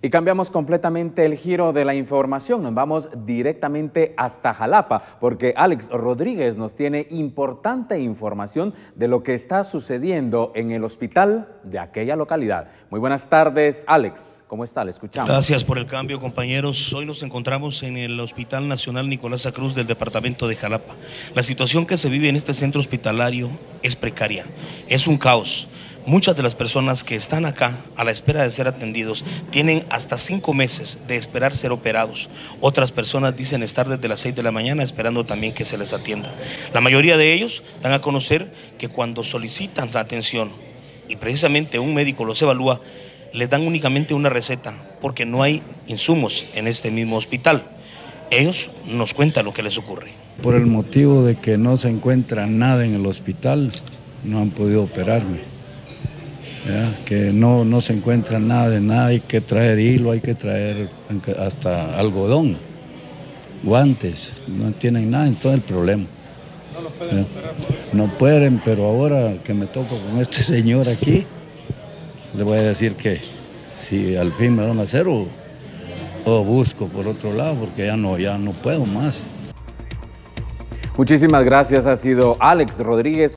Y cambiamos completamente el giro de la información. Nos vamos directamente hasta Jalapa porque Alex Rodríguez nos tiene importante información de lo que está sucediendo en el hospital de aquella localidad. Muy buenas tardes, Alex. ¿Cómo está? Le escuchamos. Gracias por el cambio, compañeros. Hoy nos encontramos en el Hospital Nacional Nicolás Cruz del departamento de Jalapa. La situación que se vive en este centro hospitalario es precaria. Es un caos. Muchas de las personas que están acá a la espera de ser atendidos tienen hasta cinco meses de esperar ser operados. Otras personas dicen estar desde las seis de la mañana esperando también que se les atienda. La mayoría de ellos dan a conocer que cuando solicitan la atención y precisamente un médico los evalúa, les dan únicamente una receta porque no hay insumos en este mismo hospital. Ellos nos cuentan lo que les ocurre. Por el motivo de que no se encuentra nada en el hospital, no han podido operarme que no, no se encuentra nada de nada, hay que traer hilo, hay que traer hasta algodón, guantes, no tienen nada, entonces el problema. No pueden, pero ahora que me toco con este señor aquí, le voy a decir que si al fin me van a hacer o, o busco por otro lado, porque ya no, ya no puedo más. Muchísimas gracias, ha sido Alex Rodríguez.